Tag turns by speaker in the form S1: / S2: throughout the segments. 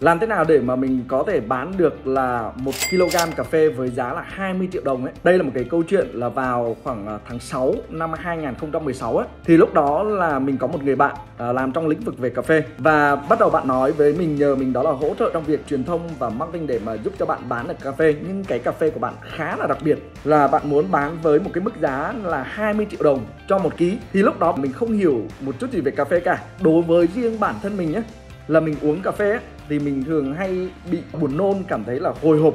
S1: làm thế nào để mà mình có thể bán được là một kg cà phê với giá là 20 triệu đồng ấy? Đây là một cái câu chuyện là vào khoảng à, tháng 6 năm 2016 ấy thì lúc đó là mình có một người bạn à, làm trong lĩnh vực về cà phê. Và bắt đầu bạn nói với mình nhờ mình đó là hỗ trợ trong việc truyền thông và marketing để mà giúp cho bạn bán được cà phê. Nhưng cái cà phê của bạn khá là đặc biệt là bạn muốn bán với một cái mức giá là 20 triệu đồng cho một ký. Thì lúc đó mình không hiểu một chút gì về cà phê cả. Đối với riêng bản thân mình nhé là mình uống cà phê ấy, thì mình thường hay bị buồn nôn cảm thấy là hồi hộp.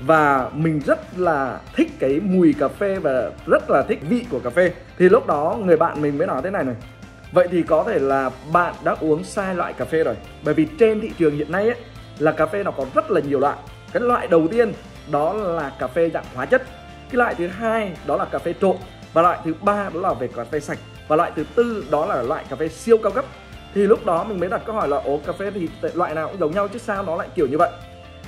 S1: Và mình rất là thích cái mùi cà phê và rất là thích vị của cà phê. Thì lúc đó người bạn mình mới nói thế này này. Vậy thì có thể là bạn đã uống sai loại cà phê rồi. Bởi vì trên thị trường hiện nay ấy, là cà phê nó có rất là nhiều loại. Cái loại đầu tiên đó là cà phê dạng hóa chất. Cái loại thứ hai đó là cà phê trộn. Và loại thứ ba đó là về cà phê sạch. Và loại thứ tư đó là loại cà phê siêu cao cấp thì lúc đó mình mới đặt câu hỏi là ố cà phê thì loại nào cũng giống nhau chứ sao nó lại kiểu như vậy?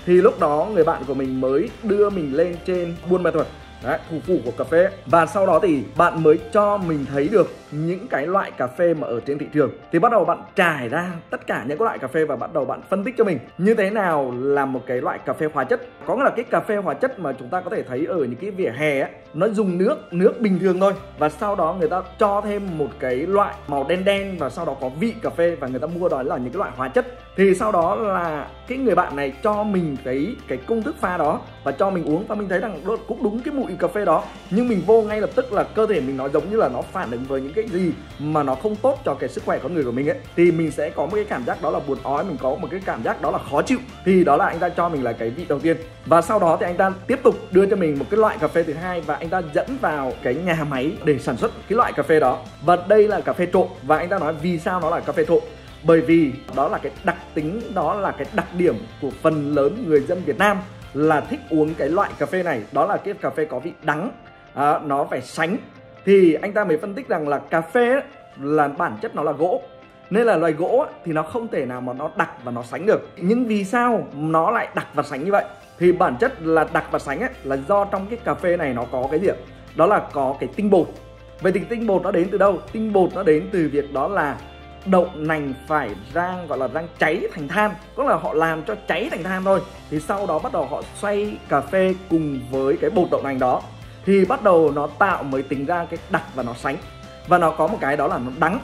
S1: Thì lúc đó người bạn của mình mới đưa mình lên trên buôn ma thuật Đấy, thủ phủ của cà phê. Và sau đó thì bạn mới cho mình thấy được những cái loại cà phê mà ở trên thị trường. Thì bắt đầu bạn trải ra tất cả những cái loại cà phê và bắt đầu bạn phân tích cho mình. Như thế nào là một cái loại cà phê hóa chất? Có nghĩa là cái cà phê hóa chất mà chúng ta có thể thấy ở những cái vỉa hè ấy, nó dùng nước nước bình thường thôi. Và sau đó người ta cho thêm một cái loại màu đen đen và sau đó có vị cà phê và người ta mua đó là những cái loại hóa chất. Thì sau đó là cái người bạn này cho mình cái cái công thức pha đó và cho mình uống và mình thấy rằng cũng đúng cái mùi cà phê đó. Nhưng mình vô ngay lập tức là cơ thể mình nó giống như là nó phản ứng với những cái gì mà nó không tốt cho cái sức khỏe con người của mình ấy. Thì mình sẽ có một cái cảm giác đó là buồn ói, mình có một cái cảm giác đó là khó chịu. Thì đó là anh ta cho mình là cái vị đầu tiên. Và sau đó thì anh ta tiếp tục đưa cho mình một cái loại cà phê thứ hai và anh ta dẫn vào cái nhà máy để sản xuất cái loại cà phê đó. Và đây là cà phê trộn và anh ta nói vì sao nó là cà phê trộn? Bởi vì đó là cái đặc tính đó là cái đặc điểm của phần lớn người dân Việt Nam là thích uống cái loại cà phê này. Đó là cái cà phê có vị đắng à, nó phải sánh. Thì anh ta mới phân tích rằng là cà phê ấy, là bản chất nó là gỗ. Nên là loài gỗ ấy, thì nó không thể nào mà nó đặc và nó sánh được. Nhưng vì sao nó lại đặc và sánh như vậy? Thì bản chất là đặc và sánh ấy, là do trong cái cà phê này nó có cái gì ạ? Đó là có cái tinh bột. Vậy thì tinh bột nó đến từ đâu? Tinh bột nó đến từ việc đó là đậu nành phải rang gọi là rang cháy thành than. Có là họ làm cho cháy thành than thôi. Thì sau đó bắt đầu họ xoay cà phê cùng với cái bột đậu nành đó. Thì bắt đầu nó tạo mới tính ra cái đặc và nó sánh. Và nó có một cái đó là nó đắng.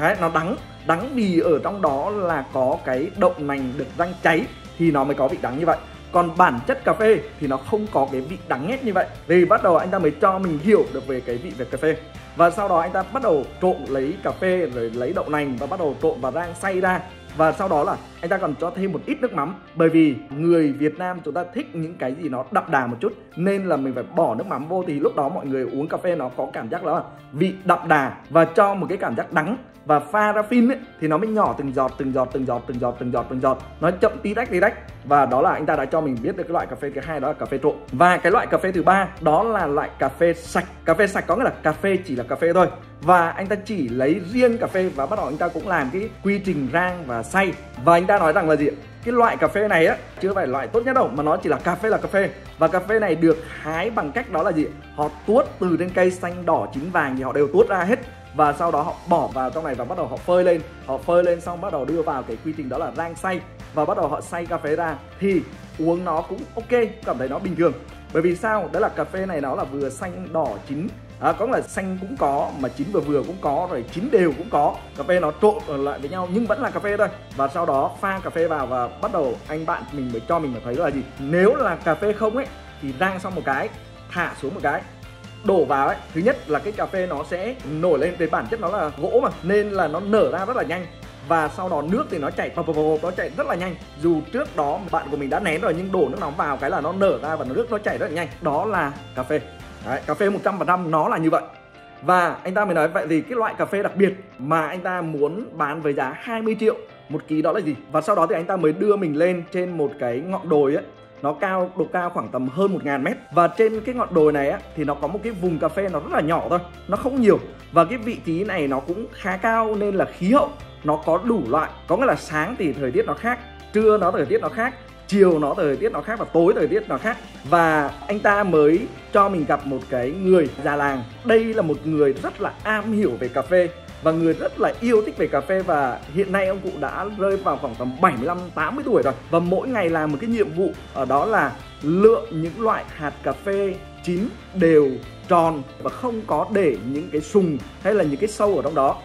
S1: Đấy, nó đắng. Đắng vì ở trong đó là có cái đậu nành được rang cháy thì nó mới có vị đắng như vậy còn bản chất cà phê thì nó không có cái vị đắng hết như vậy. Thì bắt đầu anh ta mới cho mình hiểu được về cái vị về cà phê. Và sau đó anh ta bắt đầu trộn lấy cà phê rồi lấy đậu nành và bắt đầu trộn và rang xay ra. Và sau đó là anh ta còn cho thêm một ít nước mắm bởi vì người Việt Nam chúng ta thích những cái gì nó đậm đà một chút nên là mình phải bỏ nước mắm vô thì lúc đó mọi người uống cà phê nó có cảm giác là vị đậm đà và cho một cái cảm giác đắng. Và pha ra phin ấy, thì nó mới nhỏ từng giọt từng giọt từng giọt từng giọt từng giọt từng giọt. Nó chậm tí tách tí tách và đó là anh ta đã cho mình biết được cái loại cà phê thứ hai đó là cà phê trộn. Và cái loại cà phê thứ ba đó là loại cà phê sạch. Cà phê sạch có nghĩa là cà phê chỉ là cà phê thôi. Và anh ta chỉ lấy riêng cà phê và bắt đầu anh ta cũng làm cái quy trình rang và xay và anh ta nói rằng là gì cái loại cà phê này á, chưa phải loại tốt nhất đâu, mà nó chỉ là cà phê là cà phê. Và cà phê này được hái bằng cách đó là gì họ tuốt từ trên cây xanh đỏ chín vàng thì họ đều tuốt ra hết. Và sau đó họ bỏ vào trong này và bắt đầu họ phơi lên. Họ phơi lên xong bắt đầu đưa vào cái quy trình đó là rang xay. Và bắt đầu họ xay cà phê ra thì uống nó cũng ok, cảm thấy nó bình thường. Bởi vì sao? Đó là cà phê này nó là vừa xanh đỏ chín à, có là xanh cũng có mà chín vừa vừa cũng có rồi chín đều cũng có. Cà phê nó trộn lại với nhau nhưng vẫn là cà phê thôi. Và sau đó pha cà phê vào và bắt đầu anh bạn mình mới cho mình mà thấy là gì? Nếu là cà phê không ấy thì rang xong một cái thả xuống một cái đổ vào ấy. Thứ nhất là cái cà phê nó sẽ nổi lên về bản chất nó là gỗ mà nên là nó nở ra rất là nhanh. Và sau đó nước thì nó chảy nó chảy rất là nhanh. Dù trước đó bạn của mình đã nén rồi nhưng đổ nước nóng vào cái là nó nở ra và nước nó chảy rất là nhanh. Đó là cà phê. Đấy, cà phê 100% nó là như vậy. Và anh ta mới nói vậy thì cái loại cà phê đặc biệt mà anh ta muốn bán với giá 20 triệu một ký đó là gì? Và sau đó thì anh ta mới đưa mình lên trên một cái ngọn đồi ấy nó cao độ cao khoảng tầm hơn 1.000 mét. Và trên cái ngọn đồi này á thì nó có một cái vùng cà phê nó rất là nhỏ thôi. Nó không nhiều. Và cái vị trí này nó cũng khá cao nên là khí hậu nó có đủ loại. Có nghĩa là sáng thì thời tiết nó khác trưa nó thời tiết nó khác chiều nó thời tiết nó khác và tối thời tiết nó khác. Và anh ta mới cho mình gặp một cái người già làng. Đây là một người rất là am hiểu về cà phê và người rất là yêu thích về cà phê và hiện nay ông cụ đã rơi vào khoảng tầm 75 80 tuổi rồi. Và mỗi ngày làm một cái nhiệm vụ, ở đó là lựa những loại hạt cà phê chín đều tròn và không có để những cái sùng hay là những cái sâu ở trong đó.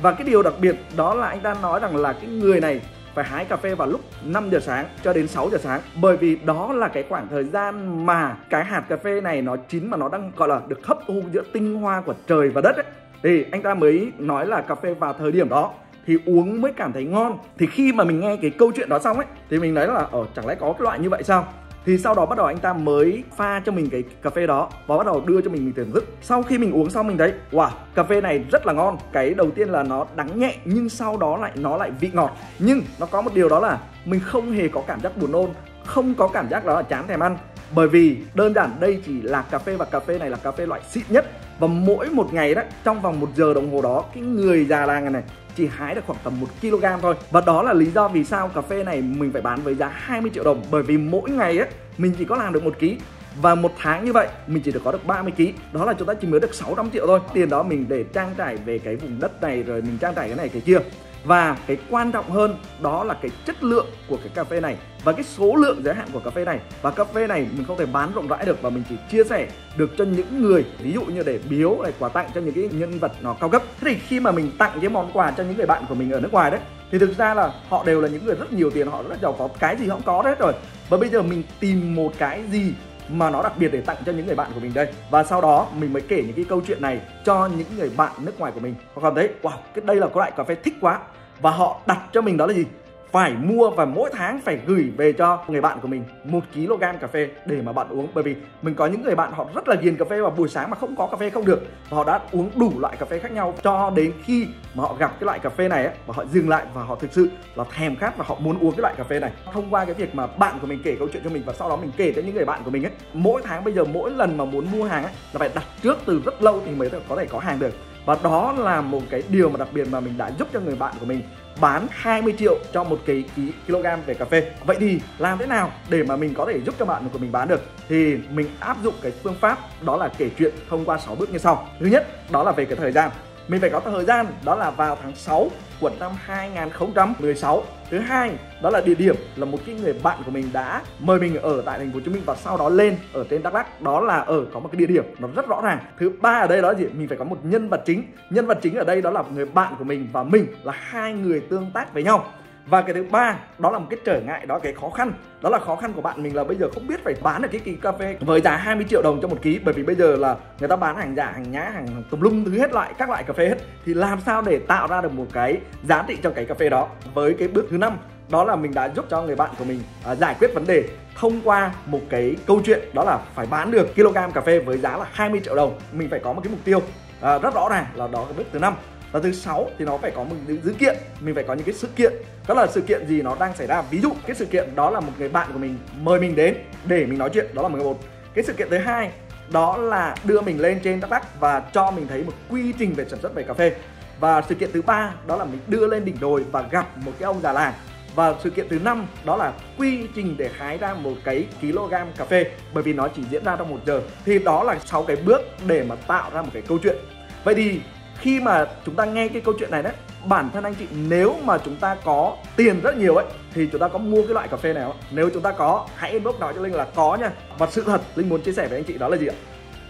S1: Và cái điều đặc biệt đó là anh ta nói rằng là cái người này phải hái cà phê vào lúc 5 giờ sáng cho đến 6 giờ sáng. Bởi vì đó là cái khoảng thời gian mà cái hạt cà phê này nó chín mà nó đang, gọi là, được hấp thu giữa tinh hoa của trời và đất ấy. Thì anh ta mới nói là cà phê vào thời điểm đó thì uống mới cảm thấy ngon. Thì khi mà mình nghe cái câu chuyện đó xong ấy, thì mình nói là ở chẳng lẽ có cái loại như vậy sao? Thì sau đó bắt đầu anh ta mới pha cho mình cái cà phê đó và bắt đầu đưa cho mình mình thưởng thức. Sau khi mình uống xong mình thấy, wow, cà phê này rất là ngon. Cái đầu tiên là nó đắng nhẹ nhưng sau đó lại, nó lại vị ngọt. Nhưng nó có một điều đó là mình không hề có cảm giác buồn nôn, không có cảm giác đó là chán thèm ăn. Bởi vì đơn giản đây chỉ là cà phê và cà phê này là cà phê loại xịn nhất. Và mỗi một ngày đó, trong vòng một giờ đồng hồ đó, cái người già làng này chỉ hái được khoảng tầm 1 kg thôi. Và đó là lý do vì sao cà phê này mình phải bán với giá 20 triệu đồng. Bởi vì mỗi ngày á, mình chỉ có làm được một ký. Và một tháng như vậy, mình chỉ được có được 30 kg đó là chúng ta chỉ mới được 600 triệu thôi. Tiền đó mình để trang trải về cái vùng đất này, rồi mình trang trải cái này, cái kia và cái quan trọng hơn đó là cái chất lượng của cái cà phê này và cái số lượng giới hạn của cà phê này. Và cà phê này mình không thể bán rộng rãi được và mình chỉ chia sẻ được cho những người, ví dụ như để biếu, để quà tặng cho những cái nhân vật nó cao cấp. Thế thì khi mà mình tặng cái món quà cho những người bạn của mình ở nước ngoài đấy, thì thực ra là họ đều là những người rất nhiều tiền, họ rất giàu có. Cái gì họ cũng có hết rồi. Và bây giờ mình tìm một cái gì mà nó đặc biệt để tặng cho những người bạn của mình đây. Và sau đó, mình mới kể những cái câu chuyện này cho những người bạn nước ngoài của mình. Họ cảm thấy, wow, cái đây là cái loại cà phê thích quá. Và họ đặt cho mình đó là gì? Phải mua và mỗi tháng phải gửi về cho người bạn của mình một kg cà phê để mà bạn uống. Bởi vì mình có những người bạn họ rất là ghiền cà phê vào buổi sáng mà không có cà phê không được và họ đã uống đủ loại cà phê khác nhau cho đến khi mà họ gặp cái loại cà phê này ấy, và họ dừng lại và họ thực sự là thèm khát và họ muốn uống cái loại cà phê này. Thông qua cái việc mà bạn của mình kể câu chuyện cho mình và sau đó mình kể cho những người bạn của mình ấy mỗi tháng bây giờ mỗi lần mà muốn mua hàng ấy là phải đặt trước từ rất lâu thì mới có thể có hàng được. Và đó là một cái điều mà đặc biệt mà mình đã giúp cho người bạn của mình bán 20 triệu cho một cái ký, kg về cà phê. Vậy thì làm thế nào để mà mình có thể giúp cho bạn của mình bán được? Thì mình áp dụng cái phương pháp đó là kể chuyện thông qua 6 bước như sau. Thứ nhất, đó là về cái thời gian mình phải có thời gian, đó là vào tháng 6 của năm 2016 thứ hai, đó là địa điểm là một cái người bạn của mình đã mời mình ở tại thành phố Hồ Chí Minh và sau đó lên ở trên Đắk Lắk. Đó là ở, có một cái địa điểm nó rất rõ ràng. Thứ ba ở đây đó là gì mình phải có một nhân vật chính. Nhân vật chính ở đây đó là người bạn của mình và mình là hai người tương tác với nhau và cái thứ ba đó là một cái trở ngại đó cái khó khăn. Đó là khó khăn của bạn mình là bây giờ không biết phải bán được cái kỳ cà phê với giá 20 triệu đồng cho một ký. Bởi vì bây giờ là người ta bán hàng giả hàng nhá hàng tùm lum thứ hết loại các loại cà phê hết. Thì làm sao để tạo ra được một cái giá trị cho cái cà phê đó với cái bước thứ năm? Đó là mình đã giúp cho người bạn của mình à, giải quyết vấn đề thông qua một cái câu chuyện đó là phải bán được kg cà phê với giá là 20 triệu đồng. Mình phải có một cái mục tiêu à, rất rõ ràng là đó là bước thứ năm và thứ sáu thì nó phải có một dữ kiện. Mình phải có những cái sự kiện. Đó là sự kiện gì nó đang xảy ra. Ví dụ, cái sự kiện đó là một người bạn của mình mời mình đến để mình nói chuyện. Đó là một cái sự kiện thứ hai, đó là đưa mình lên trên đắk lắc và cho mình thấy một quy trình về sản xuất về cà phê. Và sự kiện thứ ba, đó là mình đưa lên đỉnh đồi và gặp một cái ông già làng. Và sự kiện thứ năm, đó là quy trình để hái ra một cái kg cà phê. Bởi vì nó chỉ diễn ra trong một giờ. Thì đó là sáu cái bước để mà tạo ra một cái câu chuyện. Vậy thì khi mà chúng ta nghe cái câu chuyện này đấy bản thân anh chị nếu mà chúng ta có tiền rất nhiều ấy thì chúng ta có mua cái loại cà phê này không? Nếu chúng ta có hãy inbox nói cho linh là có nha. Và sự thật linh muốn chia sẻ với anh chị đó là gì ạ?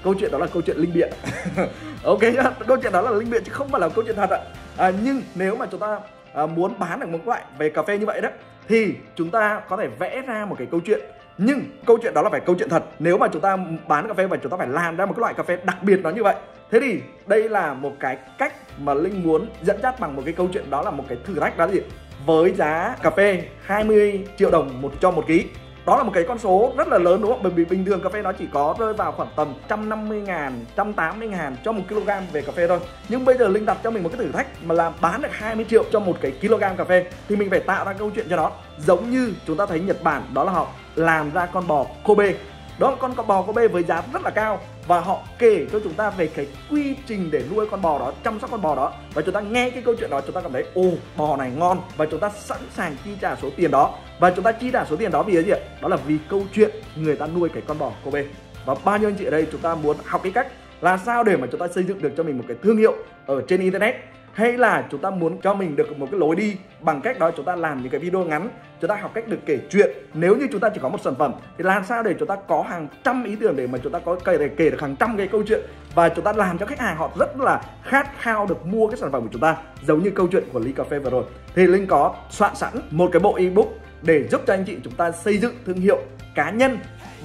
S1: Câu chuyện đó là câu chuyện linh biện. Ok nhá câu chuyện đó là linh biện chứ không phải là câu chuyện thật ạ. À, nhưng nếu mà chúng ta à, muốn bán được một loại về cà phê như vậy đó thì chúng ta có thể vẽ ra một cái câu chuyện nhưng câu chuyện đó là phải câu chuyện thật. Nếu mà chúng ta bán cà phê và chúng ta phải làm ra một cái loại cà phê đặc biệt nó như vậy, thế thì đây là một cái cách mà linh muốn dẫn dắt bằng một cái câu chuyện đó là một cái thử thách đó là gì? Với giá cà phê 20 triệu đồng một cho một ký đó là một cái con số rất là lớn đúng không? Bởi vì bình thường cà phê nó chỉ có rơi vào khoảng tầm 150 ngàn, 180 ngàn cho một kg về cà phê thôi. Nhưng bây giờ Linh đặt cho mình một cái thử thách mà làm bán được 20 triệu cho một cái kg cà phê Thì mình phải tạo ra câu chuyện cho nó. Giống như chúng ta thấy Nhật Bản đó là họ làm ra con bò Kobe đó là con bò Kobe với giá rất là cao và họ kể cho chúng ta về cái quy trình để nuôi con bò đó, chăm sóc con bò đó. Và chúng ta nghe cái câu chuyện đó, chúng ta cảm thấy, ồ, bò này ngon. Và chúng ta sẵn sàng chi trả số tiền đó. Và chúng ta chi trả số tiền đó vì cái gì ạ? Đó là vì câu chuyện người ta nuôi cái con bò Kobe và bao nhiêu anh chị ở đây chúng ta muốn học cái cách là sao để mà chúng ta xây dựng được cho mình một cái thương hiệu ở trên internet hay là chúng ta muốn cho mình được một cái lối đi bằng cách đó chúng ta làm những cái video ngắn chúng ta học cách được kể chuyện nếu như chúng ta chỉ có một sản phẩm thì làm sao để chúng ta có hàng trăm ý tưởng để mà chúng ta có kể kể được hàng trăm cái câu chuyện và chúng ta làm cho khách hàng họ rất là khát khao được mua cái sản phẩm của chúng ta giống như câu chuyện của ly cà phê vừa rồi thì linh có soạn sẵn một cái bộ ebook để giúp cho anh chị chúng ta xây dựng thương hiệu cá nhân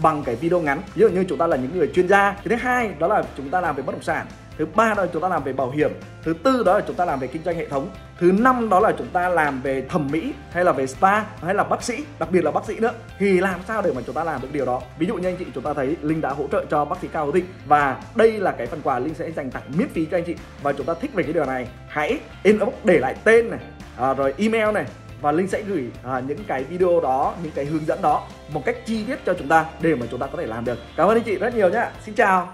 S1: bằng cái video ngắn ví dụ như chúng ta là những người chuyên gia cái thứ hai đó là chúng ta làm về bất động sản thứ ba đó là chúng ta làm về bảo hiểm thứ tư đó là chúng ta làm về kinh doanh hệ thống thứ năm đó là chúng ta làm về thẩm mỹ hay là về spa hay là bác sĩ đặc biệt là bác sĩ nữa thì làm sao để mà chúng ta làm được điều đó ví dụ như anh chị chúng ta thấy linh đã hỗ trợ cho bác sĩ cao hữu thịnh và đây là cái phần quà linh sẽ dành tặng miễn phí cho anh chị và chúng ta thích về cái điều này hãy inbox để lại tên này à, rồi email này và Linh sẽ gửi à, những cái video đó, những cái hướng dẫn đó một cách chi tiết cho chúng ta để mà chúng ta có thể làm được. Cảm ơn anh chị rất nhiều nhé. Xin chào.